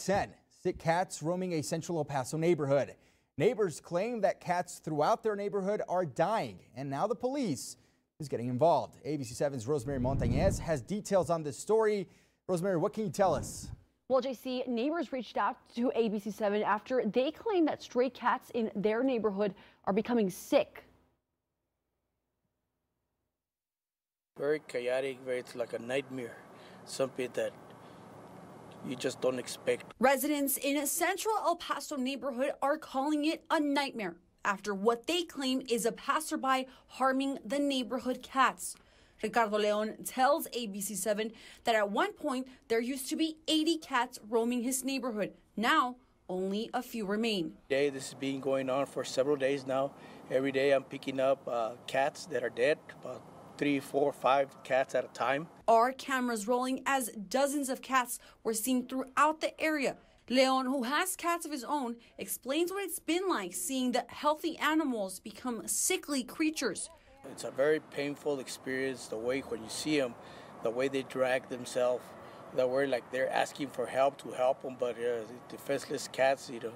10. Sick cats roaming a central El Paso neighborhood. Neighbors claim that cats throughout their neighborhood are dying, and now the police is getting involved. ABC7's Rosemary Montañez has details on this story. Rosemary, what can you tell us? Well, JC, neighbors reached out to ABC7 after they claim that stray cats in their neighborhood are becoming sick. Very chaotic, very, it's like a nightmare. Something that you just don't expect. Residents in a central El Paso neighborhood are calling it a nightmare after what they claim is a passerby harming the neighborhood cats. Ricardo Leon tells ABC7 that at one point there used to be 80 cats roaming his neighborhood. Now, only a few remain. Day, this has been going on for several days now. Every day I'm picking up uh, cats that are dead, about three, four, five cats at a time. Our cameras rolling as dozens of cats were seen throughout the area. Leon, who has cats of his own, explains what it's been like seeing the healthy animals become sickly creatures. It's a very painful experience, the way when you see them, the way they drag themselves, the way like they're asking for help to help them, but uh, defenseless cats, you know,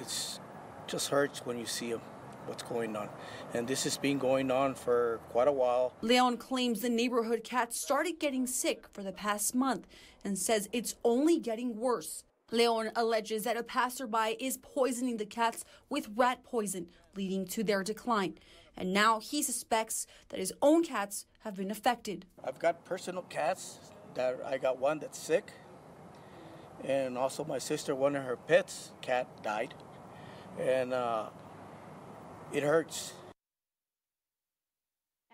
it's just hurts when you see them what's going on. And this has been going on for quite a while. Leon claims the neighborhood cat started getting sick for the past month and says it's only getting worse. Leon alleges that a passerby is poisoning the cats with rat poison, leading to their decline. And now he suspects that his own cats have been affected. I've got personal cats that I got one that's sick. And also my sister, one of her pets, cat died. And uh, it hurts.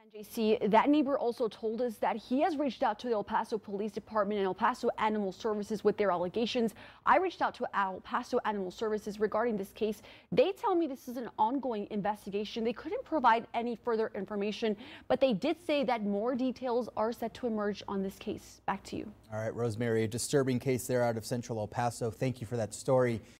And JC, that neighbor also told us that he has reached out to the El Paso Police Department and El Paso Animal Services with their allegations. I reached out to El Paso Animal Services regarding this case. They tell me this is an ongoing investigation. They couldn't provide any further information, but they did say that more details are set to emerge on this case. Back to you. All right, Rosemary, a disturbing case there out of central El Paso. Thank you for that story.